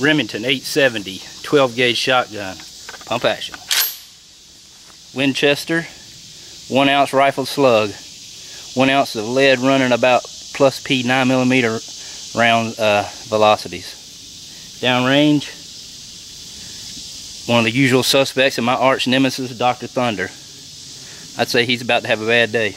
Remington 870 12 gauge shotgun, pump action. Winchester, one ounce rifle slug, one ounce of lead running about plus P 9 millimeter round uh, velocities. Downrange, one of the usual suspects in my arch nemesis, Dr. Thunder. I'd say he's about to have a bad day.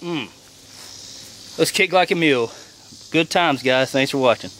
Mm. Let's kick like a mule. Good times, guys. Thanks for watching.